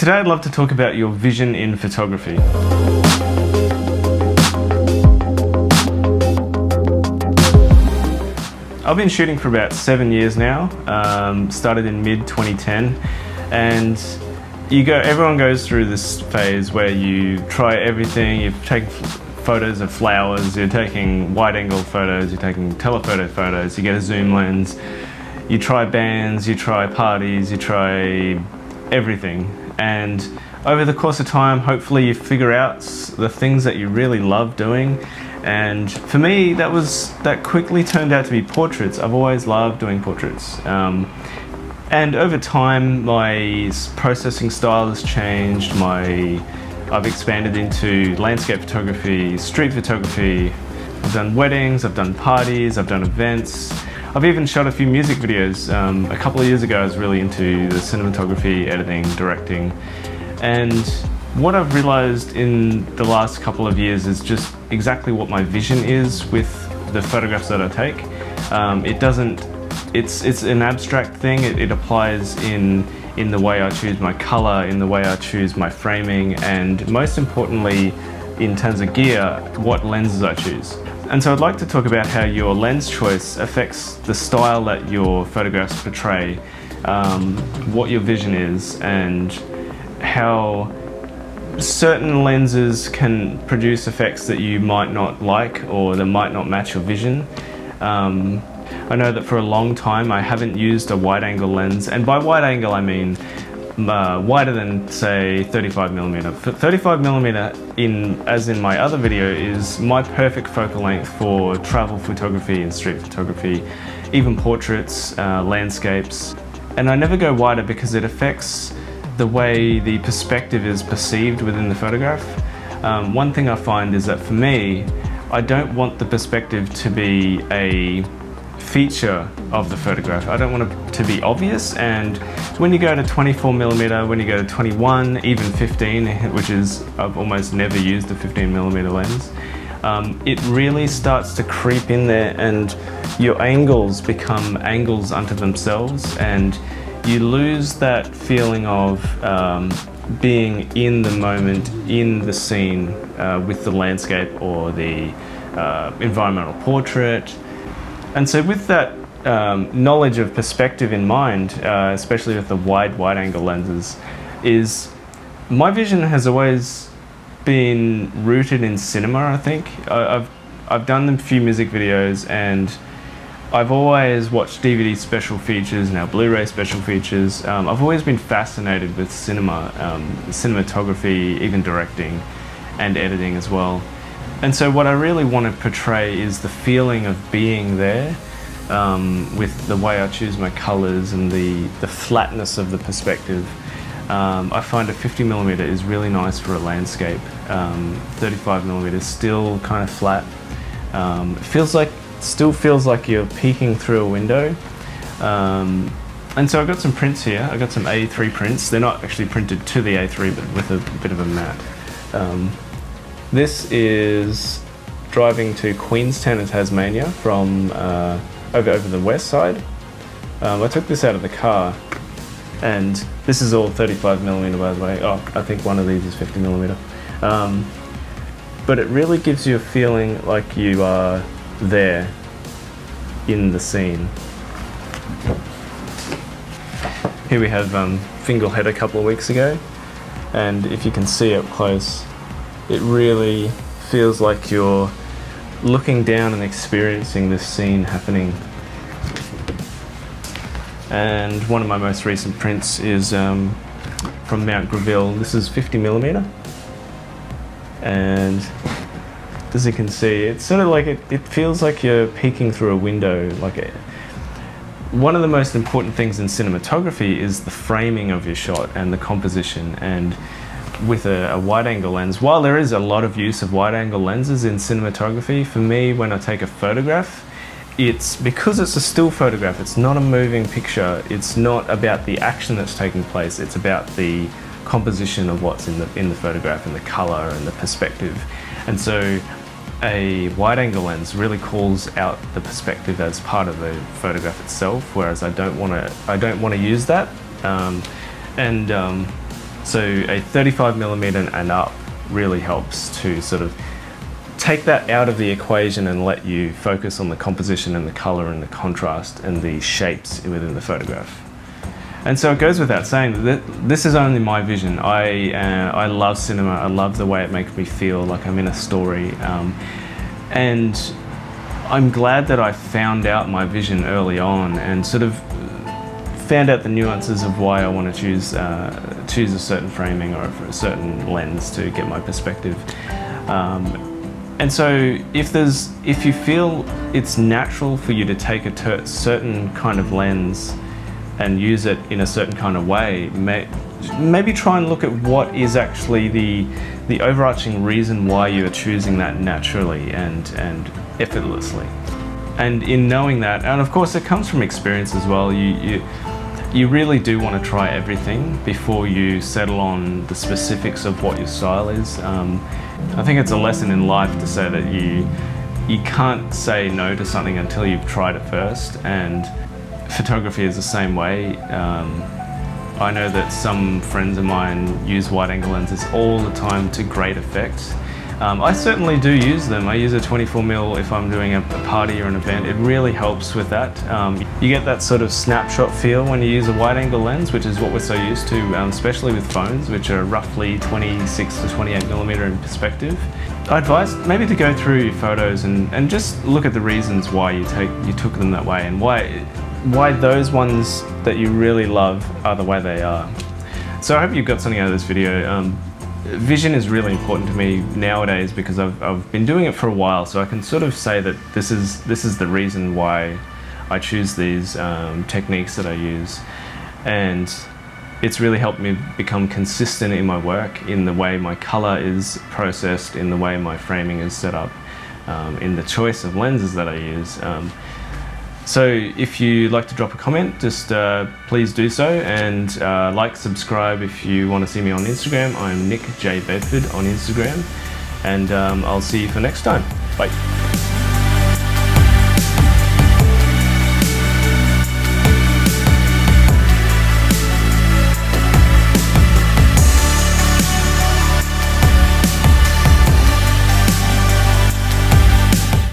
Today I'd love to talk about your vision in photography. I've been shooting for about seven years now, um, started in mid 2010, and you go, everyone goes through this phase where you try everything, you take photos of flowers, you're taking wide angle photos, you're taking telephoto photos, you get a zoom lens, you try bands, you try parties, you try everything. And over the course of time, hopefully you figure out the things that you really love doing. And for me, that was that quickly turned out to be portraits. I've always loved doing portraits. Um, and over time, my processing style has changed. My I've expanded into landscape photography, street photography. I've done weddings, I've done parties, I've done events. I've even shot a few music videos. Um, a couple of years ago, I was really into the cinematography, editing, directing. And what I've realized in the last couple of years is just exactly what my vision is with the photographs that I take. Um, it doesn't, it's, it's an abstract thing. It, it applies in in the way I choose my color, in the way I choose my framing, and most importantly, in terms of gear, what lenses I choose. And so I'd like to talk about how your lens choice affects the style that your photographs portray, um, what your vision is, and how certain lenses can produce effects that you might not like or that might not match your vision. Um, I know that for a long time I haven't used a wide angle lens, and by wide angle I mean uh, wider than say 35 millimeter. 35 millimeter in as in my other video is my perfect focal length for travel photography and street photography, even portraits, uh, landscapes. And I never go wider because it affects the way the perspective is perceived within the photograph. Um, one thing I find is that for me, I don't want the perspective to be a feature of the photograph. I don't want it to be obvious and when you go to 24 millimeter, when you go to 21, even 15, which is I've almost never used a 15 millimeter lens, um, it really starts to creep in there and your angles become angles unto themselves and you lose that feeling of um, being in the moment, in the scene uh, with the landscape or the uh, environmental portrait, and so with that um, knowledge of perspective in mind, uh, especially with the wide, wide angle lenses, is my vision has always been rooted in cinema, I think. I, have I've done a few music videos and I've always watched DVD special features, now Blu-ray special features. Um, I've always been fascinated with cinema, um, cinematography, even directing and editing as well. And so what I really want to portray is the feeling of being there um, with the way I choose my colors and the, the flatness of the perspective. Um, I find a 50 millimeter is really nice for a landscape. Um, 35 millimeter is still kind of flat. Um, it feels like, still feels like you're peeking through a window. Um, and so I've got some prints here. I've got some A3 prints. They're not actually printed to the A3, but with a bit of a mat. Um, this is driving to Queenstown in Tasmania from uh, over, over the west side. Um, I took this out of the car and this is all 35 millimeter by the way. Oh, I think one of these is 50 millimeter. Um, but it really gives you a feeling like you are there in the scene. Here we have um, Fingal Head a couple of weeks ago and if you can see up close it really feels like you're looking down and experiencing this scene happening. And one of my most recent prints is um, from Mount Greville. This is 50 millimeter. And as you can see, it's sort of like it, it feels like you're peeking through a window. Like a, one of the most important things in cinematography is the framing of your shot and the composition. And with a, a, wide angle lens, while there is a lot of use of wide angle lenses in cinematography, for me, when I take a photograph, it's because it's a still photograph, it's not a moving picture, it's not about the action that's taking place, it's about the composition of what's in the, in the photograph and the color and the perspective. And so a wide angle lens really calls out the perspective as part of the photograph itself, whereas I don't want to I don't want to use that. Um, and um, So a 35 millimeter and up really helps to sort of take that out of the equation and let you focus on the composition and the color and the contrast and the shapes within the photograph. And so it goes without saying that this is only my vision. I, uh, I love cinema. I love the way it makes me feel like I'm in a story. Um, and I'm glad that I found out my vision early on and sort of found out the nuances of why I want to choose uh, choose a certain framing or a certain lens to get my perspective. Um, and so if there's if you feel it's natural for you to take a certain kind of lens and use it in a certain kind of way, may, maybe try and look at what is actually the the overarching reason why you are choosing that naturally and and effortlessly. And in knowing that, and of course it comes from experience as well, you, you you really do want to try everything before you settle on the specifics of what your style is. Um, I think it's a lesson in life to say that you you can't say no to something until you've tried it first, and photography is the same way. Um, I know that some friends of mine use wide angle lenses all the time to great effect. Um, I certainly do use them. I use a 24mm if I'm doing a, a, party or an event. It really helps with that. Um, you get that sort of snapshot feel when you use a wide angle lens, which is what we're so used to, um, especially with phones, which are roughly 26 to 28mm in perspective. I advise maybe to go through your photos and, and just look at the reasons why you take you took them that way and why why those ones that you really love are the way they are. So I hope you've got something out of this video. Um, vision is really important to me nowadays because I've, I've been doing it for a while so I can sort of say that this is this is the reason why I choose these um, techniques that I use. And it's really helped me become consistent in my work in the way my color is processed in the way my framing is set up um, in the choice of lenses that I use um, so if you'd like to drop a comment, just uh, please do so and uh, like, subscribe if you want to see me on Instagram. I'm Nick J. Bedford on Instagram and um, I'll see you for next time. Bye.